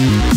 Mm-hmm.